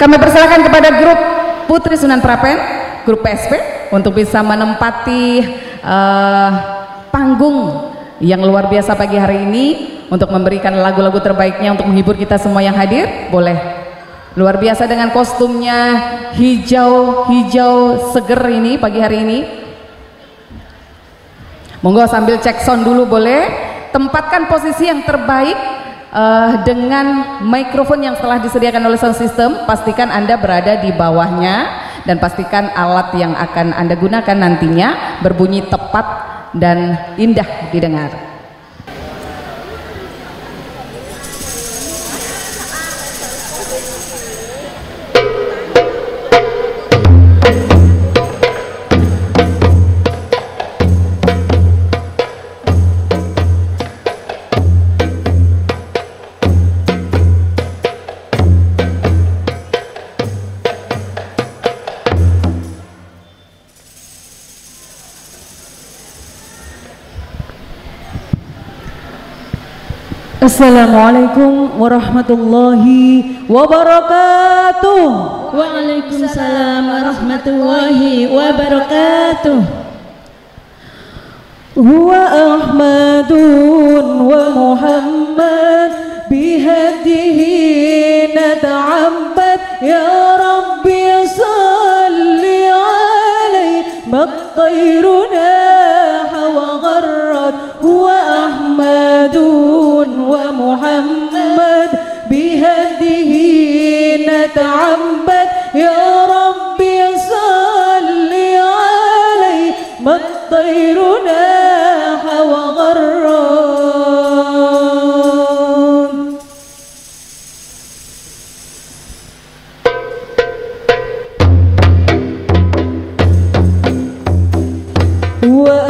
Kami persilahkan kepada grup Putri Sunan Prapen, grup PSP untuk bisa menempati uh, panggung yang luar biasa pagi hari ini untuk memberikan lagu-lagu terbaiknya untuk menghibur kita semua yang hadir. Boleh. Luar biasa dengan kostumnya hijau-hijau seger ini pagi hari ini. Monggo sambil cek sound dulu boleh. Tempatkan posisi yang terbaik uh, dengan mikrofon yang telah disediakan oleh sound system. Pastikan Anda berada di bawahnya dan pastikan alat yang akan Anda gunakan nantinya berbunyi tepat dan indah didengar. Assalamualaikum warahmatullahi wabarakatuh. Waalaikumsalam warahmatullahi wabarakatuh. Wa Ahmadun wa Muhammad bihadihi nata'abbad ya Rabbi salli alaihi maqtairuna wa gharrat Ua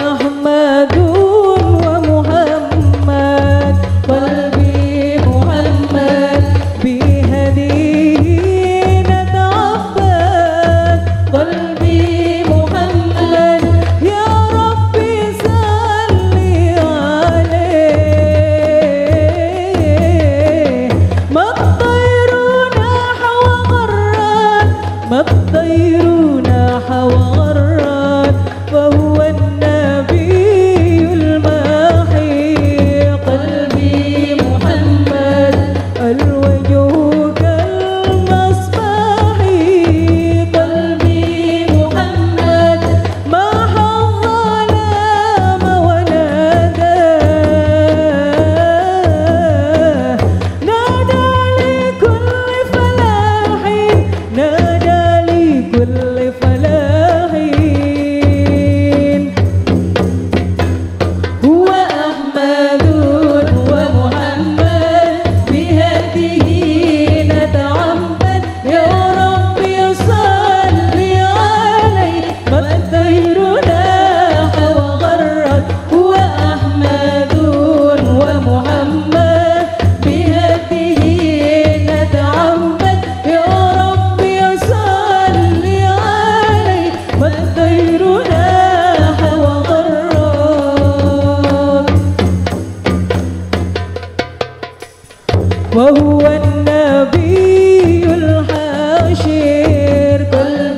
وهو النبي الحاشر. كل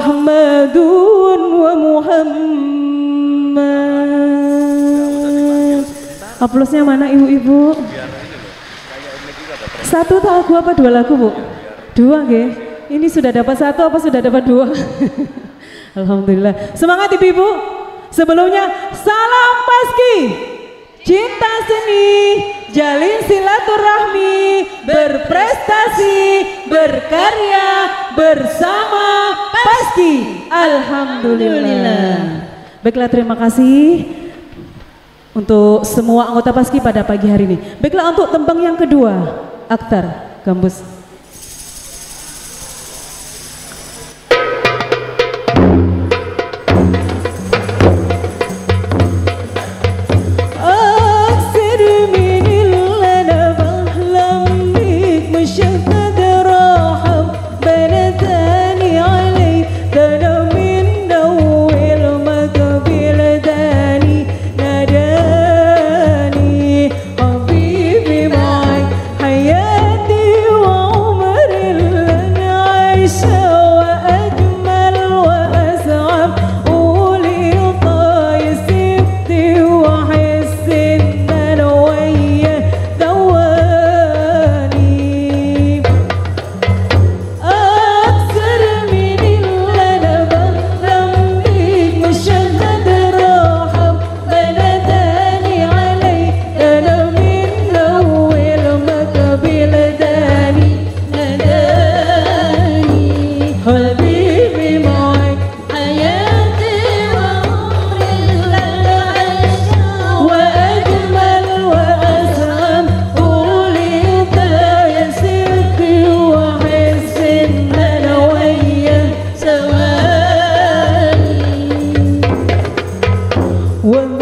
هو أحمد ومحمد Aplausnya mana ibu-ibu? Satu lagu apa dua lagu bu? Dua nggih. Ini sudah dapat satu apa sudah dapat dua? Alhamdulillah. Semangat ibu-ibu. Sebelumnya salam paski. Cinta seni, jalin silaturahmi, berprestasi, berkarya bersama Paski. Alhamdulillah. Baiklah terima kasih untuk semua anggota Paski pada pagi hari ini. Baiklah untuk tembang yang kedua, Aktar Gambus. When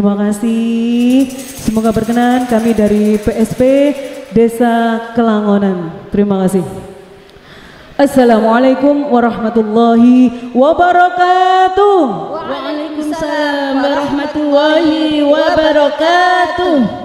Terima kasih. Semoga berkenan kami dari PSP Desa Kelangonan. Terima kasih. Assalamualaikum warahmatullahi wabarakatuh. Waalaikumsalam warahmatullahi wabarakatuh.